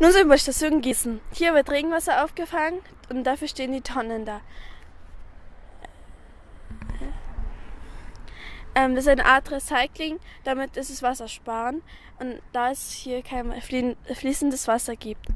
Nun sind wir Station Gießen. Hier wird Regenwasser aufgefangen und dafür stehen die Tonnen da. Ähm, das ist eine Art Recycling, damit ist es Wasser sparen und da es hier kein fließendes Wasser gibt.